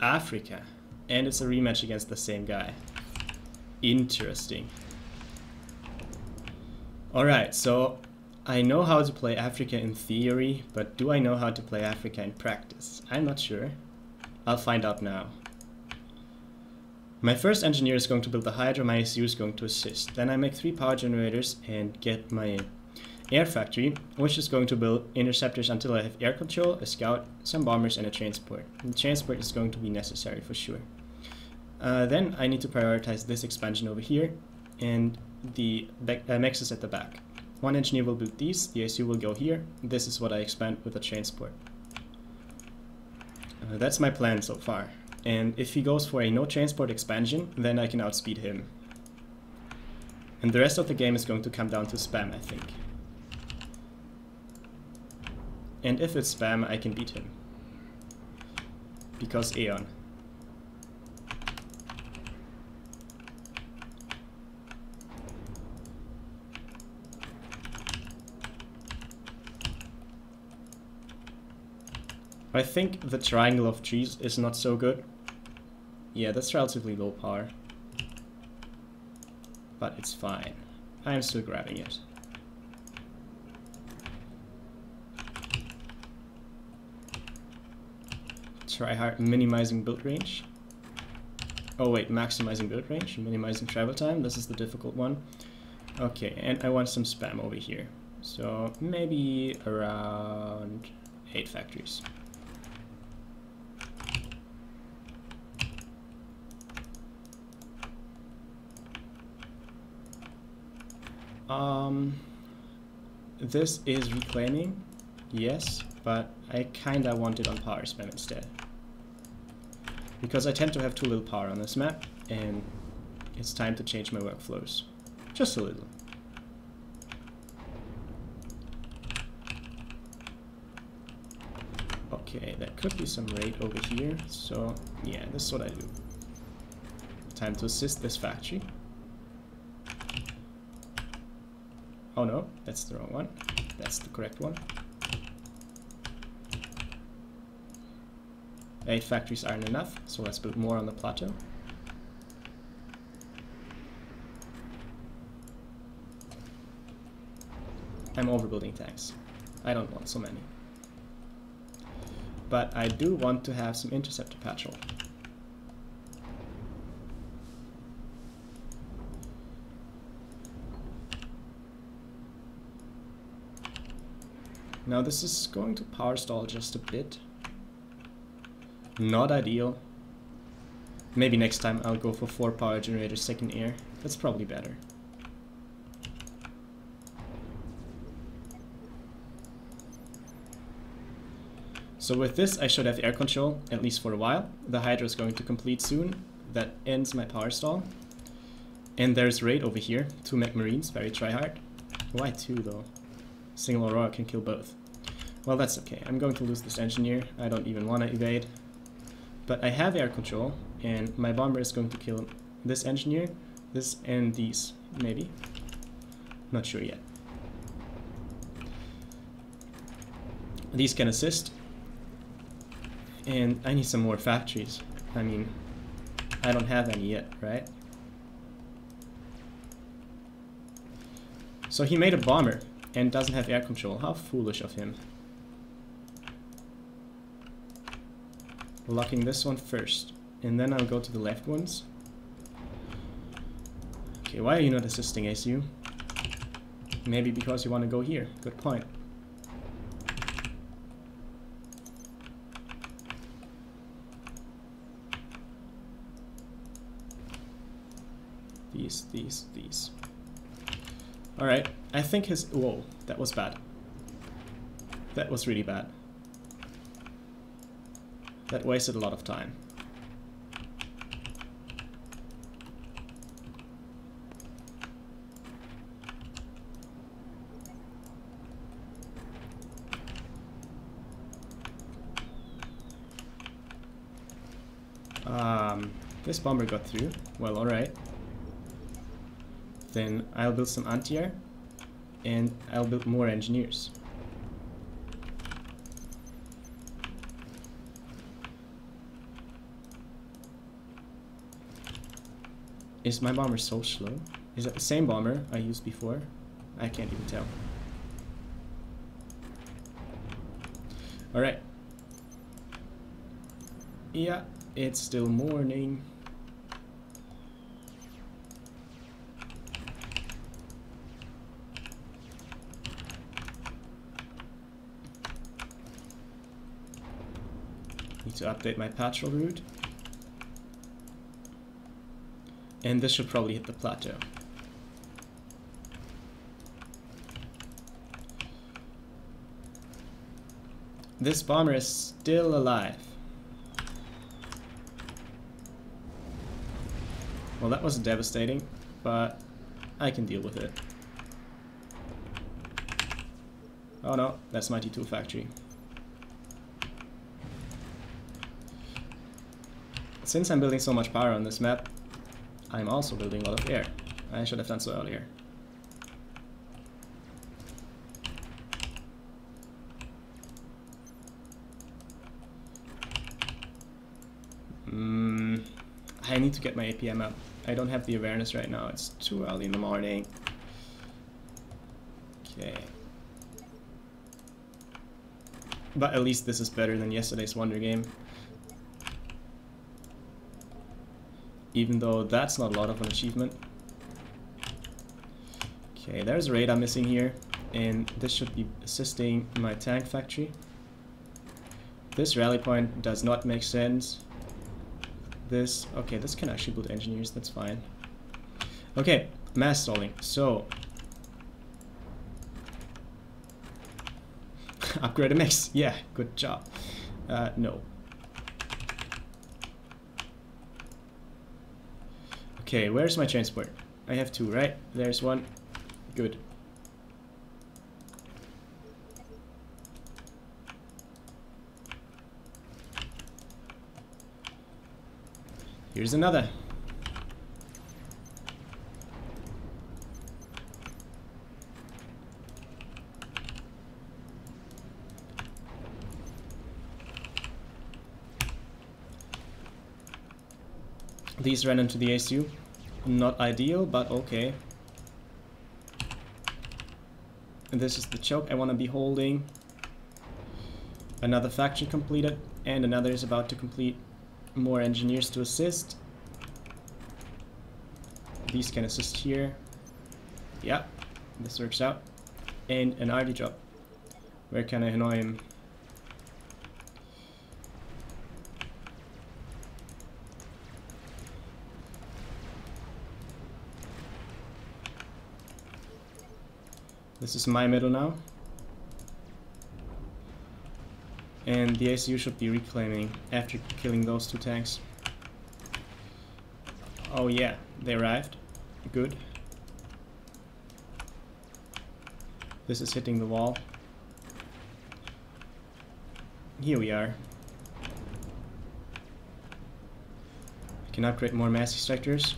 Africa. And it's a rematch against the same guy. Interesting. Alright, so I know how to play Africa in theory, but do I know how to play Africa in practice? I'm not sure. I'll find out now. My first engineer is going to build the Hydra, my ACU is going to assist. Then I make three power generators and get my air factory, which is going to build interceptors until I have air control, a scout, some bombers, and a transport. And transport is going to be necessary for sure. Uh, then I need to prioritize this expansion over here and the uh, Nexus at the back. One engineer will build these, the ACU will go here. This is what I expand with the transport. Uh, that's my plan so far. And if he goes for a no transport expansion, then I can outspeed him. And the rest of the game is going to come down to spam, I think. And if it's spam, I can beat him. Because Aeon. I think the triangle of trees is not so good. Yeah, that's relatively low power. But it's fine. I am still grabbing it. Try hard minimizing build range. Oh wait, maximizing build range, minimizing travel time. This is the difficult one. Okay, and I want some spam over here. So maybe around 8 factories. Um, this is reclaiming, yes, but I kinda want it on power spam instead. Because I tend to have too little power on this map, and it's time to change my workflows. Just a little. Okay, there could be some raid over here, so yeah, this is what I do. Time to assist this factory. Oh no, that's the wrong one. That's the correct one. Eight factories aren't enough, so let's build more on the plateau. I'm overbuilding tanks. I don't want so many. But I do want to have some interceptor patrol. Now this is going to power stall just a bit. Not ideal. Maybe next time I'll go for 4 power generators second air. That's probably better. So with this I should have air control, at least for a while. The Hydra is going to complete soon. That ends my power stall. And there's Raid over here, two Mech Marines, very tryhard. Why two though? Single Aurora can kill both. Well, that's okay. I'm going to lose this engineer. I don't even want to evade. But I have air control, and my bomber is going to kill this engineer, this, and these, maybe. Not sure yet. These can assist. And I need some more factories. I mean, I don't have any yet, right? So he made a bomber and doesn't have air control. How foolish of him. Locking this one first. And then I'll go to the left ones. Okay, why are you not assisting ACU? Maybe because you want to go here. Good point. These, these, these. Alright, I think his... Whoa, that was bad. That was really bad. That wasted a lot of time. Um, this bomber got through. Well, alright. Then I'll build some anti-air and I'll build more engineers. Is my bomber so slow? Is that the same bomber I used before? I can't even tell. Alright. Yeah, it's still morning. Need to update my patrol route. And this should probably hit the plateau. This bomber is still alive. Well, that was devastating, but I can deal with it. Oh no, that's my T2 factory. Since I'm building so much power on this map, I'm also building a lot of air. I should have done so earlier. Mm, I need to get my APM up. I don't have the awareness right now. It's too early in the morning. Okay. But at least this is better than yesterday's Wonder Game. Even though that's not a lot of an achievement. Okay, there's a radar missing here. And this should be assisting my tank factory. This rally point does not make sense. This, okay, this can actually build engineers, that's fine. Okay, mass stalling. So, upgrade a mex. Yeah, good job. Uh, no. Okay, where's my transport? I have two, right? There's one. Good. Here's another. These ran into the ACU. Not ideal, but okay. And this is the choke I want to be holding. Another faction completed, and another is about to complete more engineers to assist. These can assist here. Yeah, this works out. And an RD drop. Where can I annoy him? This is my middle now. And the ACU should be reclaiming after killing those two tanks. Oh yeah, they arrived. Good. This is hitting the wall. Here we are. I can upgrade more mass extractors.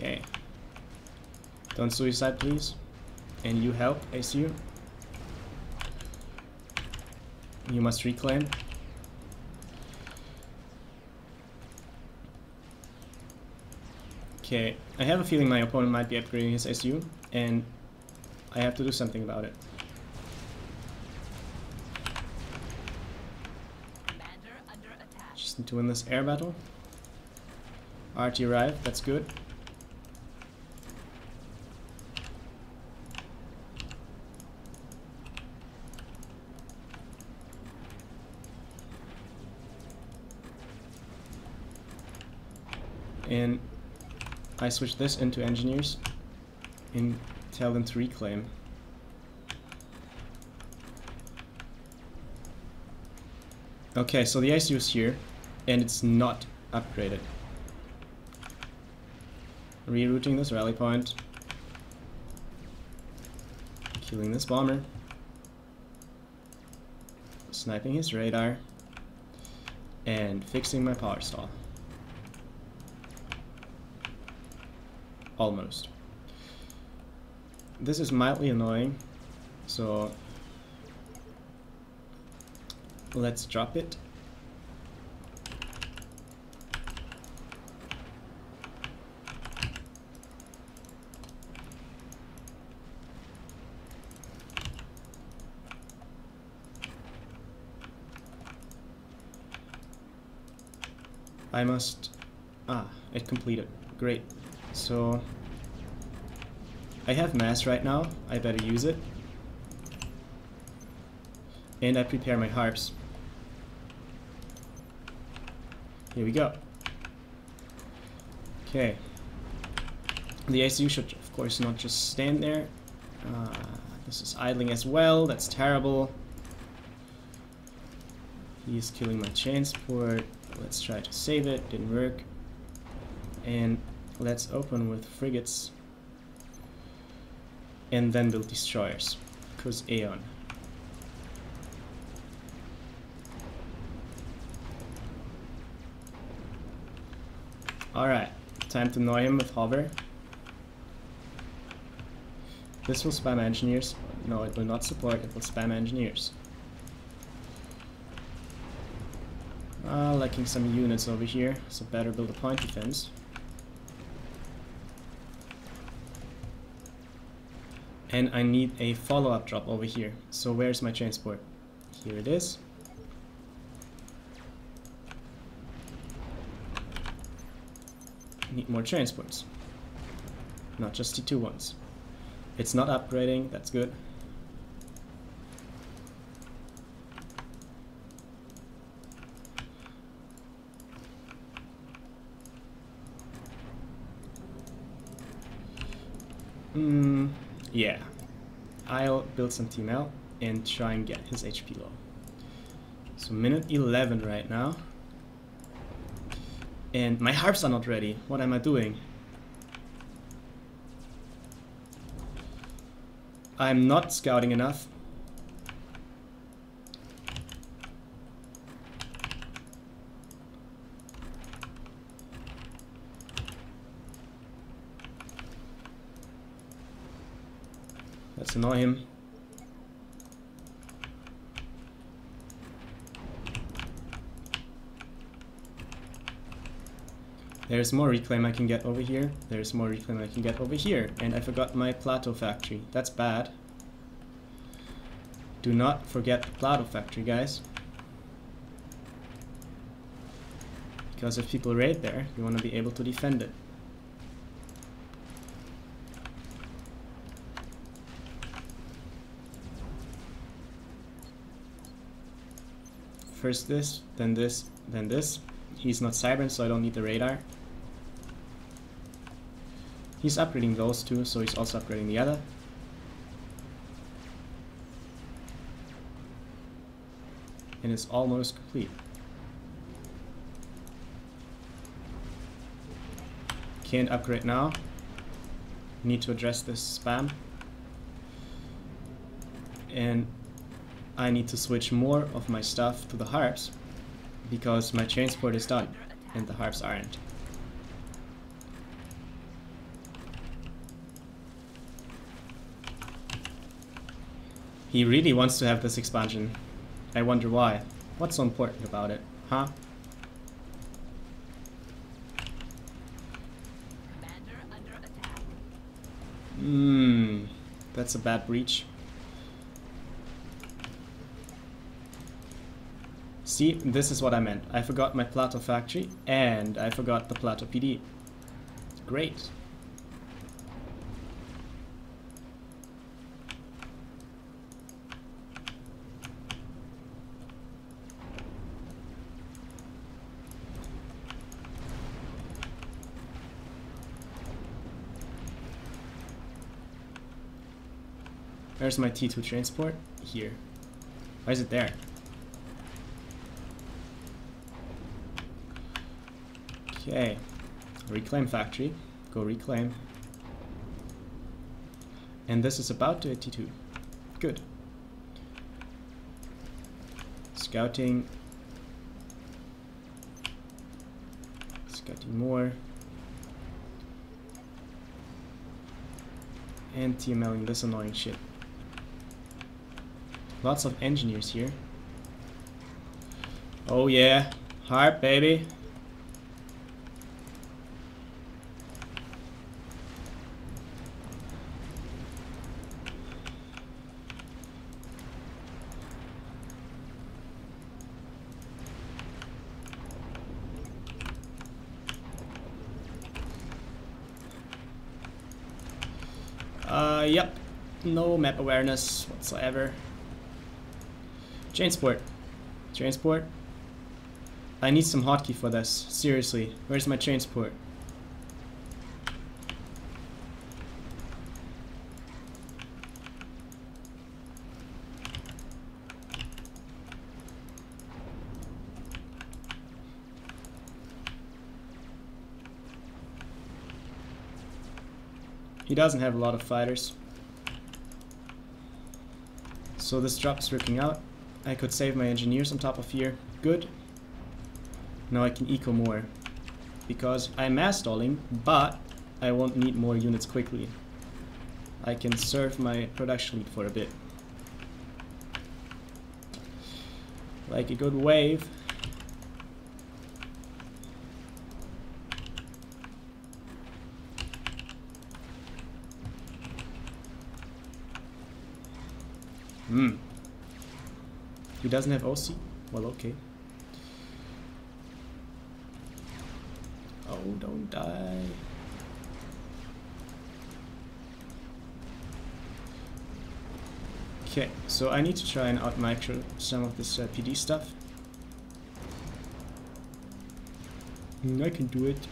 Okay. Don't suicide, please. And you help, ACU. You must reclaim. Okay, I have a feeling my opponent might be upgrading his ACU, and I have to do something about it. Just need to win this air battle. RT arrived, that's good. And I switch this into engineers and tell them to reclaim. Okay, so the ACU is here and it's not upgraded. Rerouting this rally point. Killing this bomber. Sniping his radar. And fixing my power stall. Almost. This is mildly annoying, so let's drop it. I must... Ah, it completed. Great. So... I have mass right now. I better use it. And I prepare my harbs. Here we go. Okay. The ACU should, of course, not just stand there. Uh, this is idling as well. That's terrible. He's killing my transport. Let's try to save it. Didn't work. And let's open with frigates. And then build destroyers. Because Aeon. Alright, time to annoy him with hover. This will spam engineers. No, it will not support, it will spam engineers. Uh, lacking some units over here, so better build a point defense. And I need a follow-up drop over here. So where's my transport? Here it is. Need more transports. Not just the two ones. It's not upgrading, that's good. Hmm, yeah. I'll build some TML and try and get his HP low. So minute 11 right now. And my harbs are not ready. What am I doing? I'm not scouting enough. Let's annoy him. There's more reclaim I can get over here. There's more reclaim I can get over here. And I forgot my plateau factory. That's bad. Do not forget the plateau factory, guys. Because if people raid there, you want to be able to defend it. First this, then this, then this. He's not Cybran, so I don't need the radar. He's upgrading those two, so he's also upgrading the other. And it's almost complete. Can't upgrade now. Need to address this spam. And I need to switch more of my stuff to the harbs because my transport is done and the harbs aren't. He really wants to have this expansion. I wonder why. What's so important about it, huh? Hmm, that's a bad breach. See, this is what I meant. I forgot my plateau factory and I forgot the plateau PD. Great. Where's my T2 transport? Here. Why is it there? Okay. Reclaim factory. Go reclaim. And this is about to hit T2. Good. Scouting. Scouting more. And TMLing this annoying shit. Lots of engineers here. Oh yeah, harb baby. Uh, yep. No map awareness whatsoever. Transport. Transport. I need some hotkey for this. Seriously. Where's my transport? He doesn't have a lot of fighters. So this drop is working out. I could save my engineers on top of here. Good. Now I can eco more. Because I'm mass stalling, but I won't need more units quickly. I can serve my production lead for a bit. Like a good wave. Hmm. He doesn't have OC? Well, okay. Oh, don't die. Okay, so I need to try and outmicro some of this uh, PD stuff. Mm, I can do it.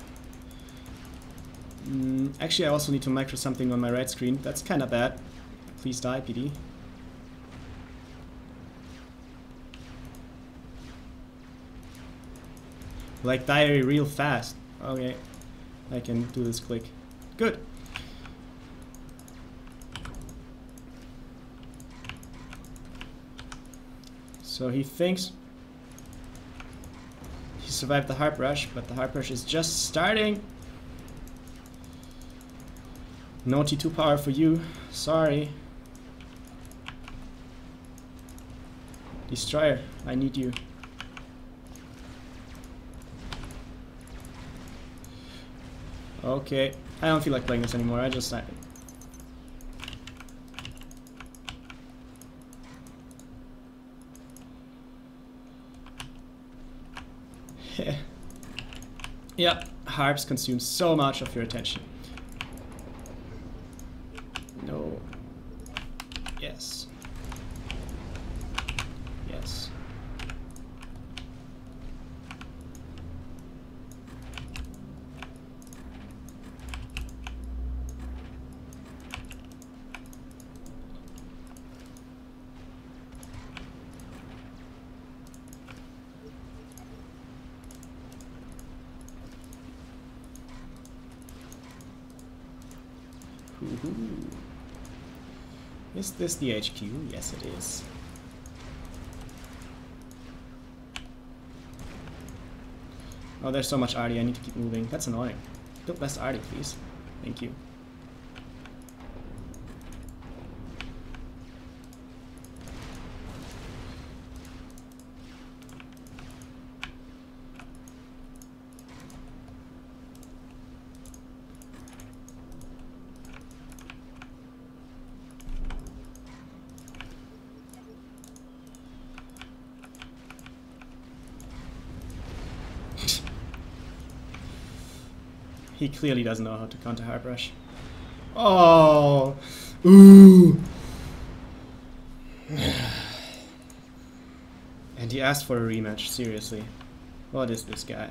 Mm, actually, I also need to micro something on my right screen. That's kind of bad. Please die, PD. Like diary real fast. Okay. I can do this click. Good. So he thinks he survived the harb rush, but the harb rush is just starting. No T2 power for you. Sorry. Destroyer, I need you. Okay, I don't feel like playing this anymore, I just... I yeah, harbs consume so much of your attention. No. Yes. Yes. Ooh. Is this the HQ? Yes, it is. Oh, there's so much arty, I need to keep moving. That's annoying. Build less arty, please. Thank you. He clearly doesn't know how to counter Harb Rush. Oh! Ooh! and he asked for a rematch, seriously. What is this guy?